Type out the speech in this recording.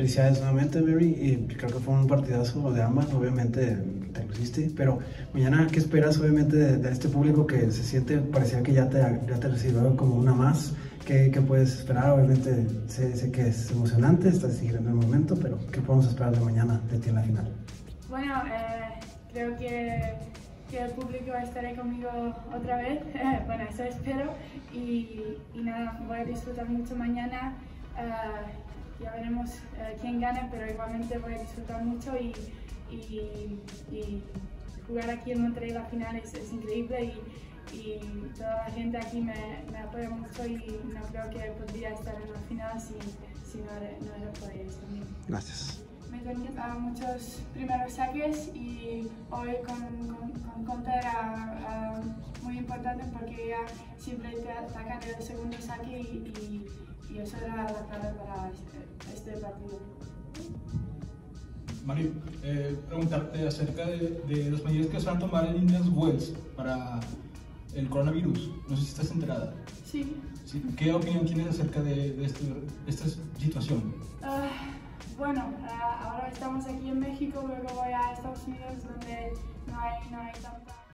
Felicidades nuevamente, Mary. Y creo que fue un partidazo de ambas. Obviamente te luciste. Pero mañana, ¿qué esperas, obviamente, de, este público que se siente, parecía que ya te, ya te recibió como una más? ¿Qué, ¿Qué, puedes esperar? Obviamente sé, sé, que es emocionante, estás siguiendo el momento, pero ¿qué podemos esperar de mañana de ti en la final? Bueno, eh, creo que, que, el público estará conmigo otra vez, bueno, eso espero, y, y, nada, voy a disfrutar mucho mañana, uh, ya veremos uh, quién gane, pero igualmente voy a disfrutar mucho y, y, y jugar aquí en Monterrey la final es, es increíble y, y toda la gente aquí me, me, apoya mucho y no creo que podría estar en la final si, si no, no era por ellos también. Gracias. Me a muchos primeros saques y hoy con, con, con era muy importante porque ella siempre te ataca en el segundo saque y, y, y eso era la clave para Mario, eh, preguntarte acerca de, de, las medidas que se van a tomar en Indian Wells para el coronavirus. No sé si estás enterada. Sí. ¿Sí? ¿Qué opinión tienes acerca de, de, este, de esta situación? Uh, bueno, uh, ahora estamos aquí en México, luego voy a Estados Unidos donde no hay, no hay tanta...